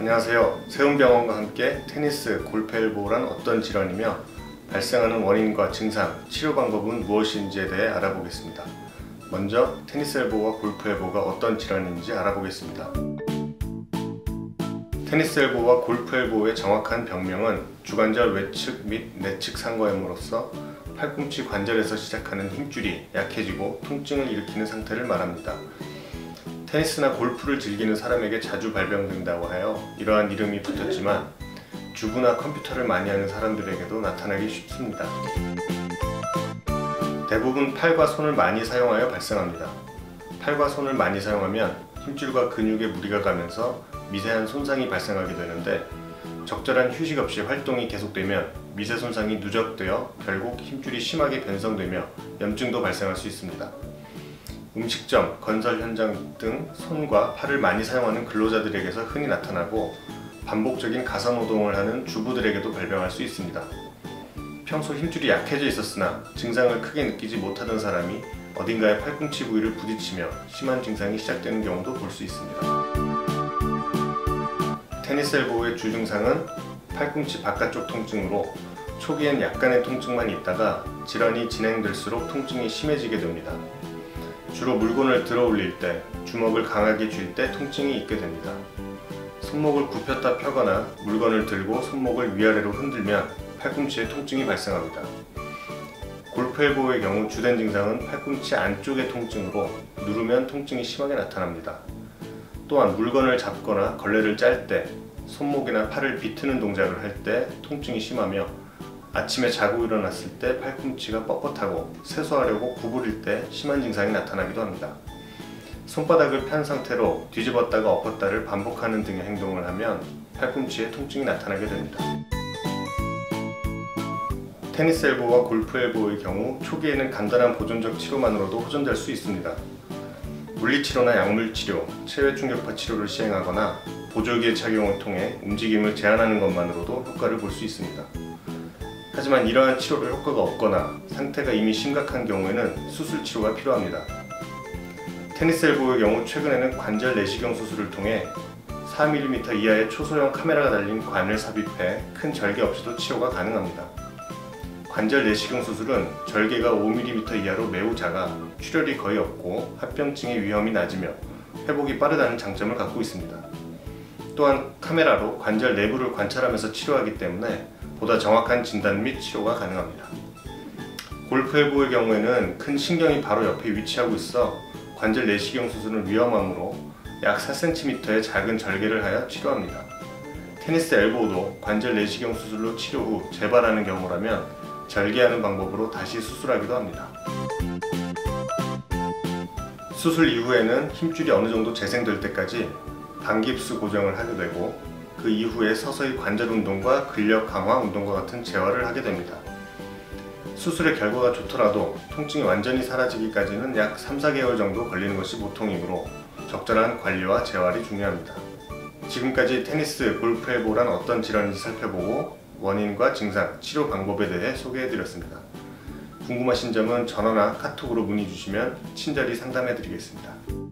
안녕하세요. 세운병원과 함께 테니스 골프 엘보란 어떤 질환이며 발생하는 원인과 증상, 치료 방법은 무엇인지에 대해 알아보겠습니다. 먼저 테니스 엘보와 골프 엘보가 어떤 질환인지 알아보겠습니다. 테니스 엘보와 골프 엘보의 정확한 병명은 주관절 외측 및 내측 상거염으로써 팔꿈치 관절에서 시작하는 힘줄이 약해지고 통증을 일으키는 상태를 말합니다. 테니스나 골프를 즐기는 사람에게 자주 발병된다고 하여 이러한 이름이 붙었지만 주부나 컴퓨터를 많이 하는 사람들에게도 나타나기 쉽습니다. 대부분 팔과 손을 많이 사용하여 발생합니다. 팔과 손을 많이 사용하면 힘줄과 근육에 무리가 가면서 미세한 손상이 발생하게 되는데 적절한 휴식 없이 활동이 계속되면 미세 손상이 누적되어 결국 힘줄이 심하게 변성되며 염증도 발생할 수 있습니다. 음식점, 건설 현장 등 손과 팔을 많이 사용하는 근로자들에게서 흔히 나타나고 반복적인 가사노동을 하는 주부들에게도 발병할 수 있습니다. 평소 힘줄이 약해져 있었으나 증상을 크게 느끼지 못하던 사람이 어딘가에 팔꿈치 부위를 부딪히며 심한 증상이 시작되는 경우도 볼 수 있습니다. 테니스 엘보의 주증상은 팔꿈치 바깥쪽 통증으로 초기엔 약간의 통증만 있다가 질환이 진행될수록 통증이 심해지게 됩니다. 주로 물건을 들어 올릴 때, 주먹을 강하게 쥘 때 통증이 있게 됩니다. 손목을 굽혔다 펴거나 물건을 들고 손목을 위아래로 흔들면 팔꿈치에 통증이 발생합니다. 골프 엘보의 경우 주된 증상은 팔꿈치 안쪽의 통증으로 누르면 통증이 심하게 나타납니다. 또한 물건을 잡거나 걸레를 짤 때, 손목이나 팔을 비트는 동작을 할 때 통증이 심하며 아침에 자고 일어났을 때 팔꿈치가 뻣뻣하고 세수하려고 구부릴 때 심한 증상이 나타나기도 합니다. 손바닥을 편 상태로 뒤집었다가 엎었다를 반복하는 등의 행동을 하면 팔꿈치에 통증이 나타나게 됩니다. 테니스 엘보와 골프 엘보의 경우 초기에는 간단한 보존적 치료만으로도 호전될 수 있습니다. 물리치료나 약물치료, 체외충격파 치료를 시행하거나 보조기의 착용을 통해 움직임을 제한하는 것만으로도 효과를 볼 수 있습니다. 하지만 이러한 치료를 효과가 없거나 상태가 이미 심각한 경우에는 수술 치료가 필요합니다. 테니스 엘보의 경우 최근에는 관절 내시경 수술을 통해 4mm 이하의 초소형 카메라가 달린 관을 삽입해 큰 절개 없이도 치료가 가능합니다. 관절 내시경 수술은 절개가 5mm 이하로 매우 작아 출혈이 거의 없고 합병증의 위험이 낮으며 회복이 빠르다는 장점을 갖고 있습니다. 또한 카메라로 관절 내부를 관찰하면서 치료하기 때문에 보다 정확한 진단 및 치료가 가능합니다. 골프 엘보의 경우에는 큰 신경이 바로 옆에 위치하고 있어 관절 내시경 수술은 위험하므로 약 4cm의 작은 절개를 하여 치료합니다. 테니스 엘보도 관절 내시경 수술로 치료 후 재발하는 경우라면 절개하는 방법으로 다시 수술하기도 합니다. 수술 이후에는 힘줄이 어느 정도 재생될 때까지 반깁스 고정을 하게 되고 그 이후에 서서히 관절 운동과 근력 강화 운동과 같은 재활을 하게 됩니다. 수술의 결과가 좋더라도 통증이 완전히 사라지기까지는 약 3, 4개월 정도 걸리는 것이 보통이므로 적절한 관리와 재활이 중요합니다. 지금까지 테니스, 골프 엘보란 어떤 질환인지 살펴보고 원인과 증상, 치료 방법에 대해 소개해드렸습니다. 궁금하신 점은 전화나 카톡으로 문의 주시면 친절히 상담해드리겠습니다.